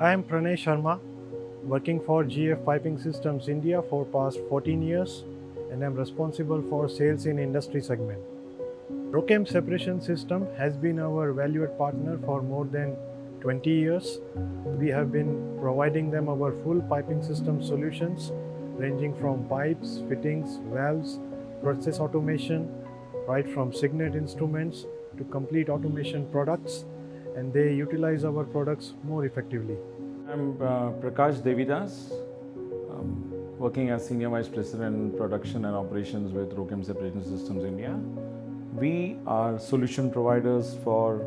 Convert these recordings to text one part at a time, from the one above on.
I am Pranay Sharma, working for GF Piping Systems India for past 14 years and I'm responsible for sales in industry segment. Rochem separation system has been our valued partner for more than 20 years. We have been providing them our full piping system solutions ranging from pipes, fittings, valves, process automation, right from Signet instruments to complete automation products and they utilize our products more effectively. I'm uh, Prakash Devidas, um, working as Senior Vice President Production and Operations with Rochem Separation Systems India. We are solution providers for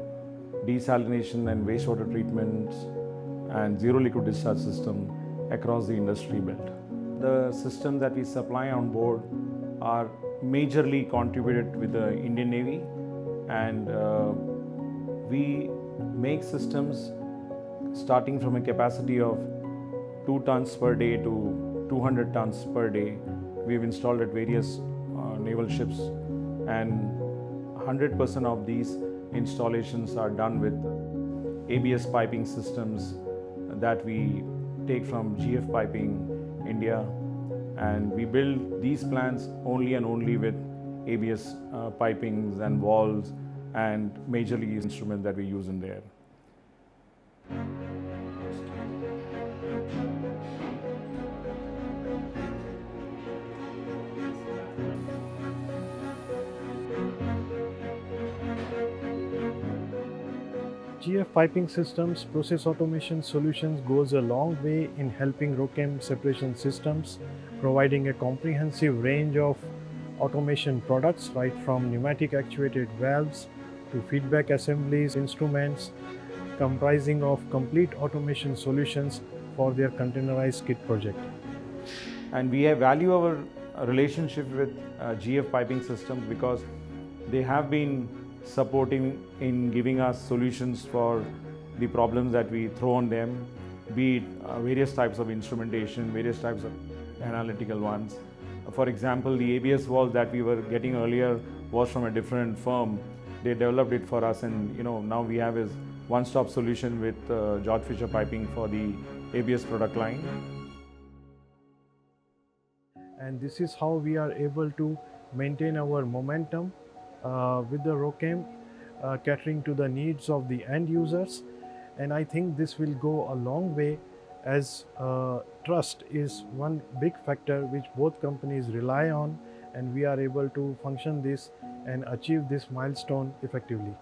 desalination and wastewater treatment and zero liquid discharge system across the industry belt. The systems that we supply on board are majorly contributed with the Indian Navy and uh, we make systems starting from a capacity of 2 tons per day to 200 tons per day. We've installed at various uh, naval ships and 100% of these installations are done with ABS piping systems that we take from GF Piping India and we build these plants only and only with ABS uh, pipings and valves and majorly instruments that we use in there. GF Piping Systems process automation solutions goes a long way in helping Rochem separation systems, providing a comprehensive range of automation products right from pneumatic actuated valves to feedback assemblies, instruments, comprising of complete automation solutions for their containerized kit project. And we have value our relationship with uh, GF Piping Systems because they have been supporting in giving us solutions for the problems that we throw on them, be it uh, various types of instrumentation, various types of analytical ones. For example, the ABS valve that we were getting earlier was from a different firm. They developed it for us and you know now we have a one-stop solution with uh, George Fisher Piping for the ABS product line. And this is how we are able to maintain our momentum uh, with the Rochem uh, catering to the needs of the end users and I think this will go a long way as uh, trust is one big factor which both companies rely on and we are able to function this and achieve this milestone effectively.